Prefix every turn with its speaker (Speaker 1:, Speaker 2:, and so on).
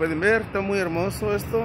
Speaker 1: pueden ver, está muy hermoso esto.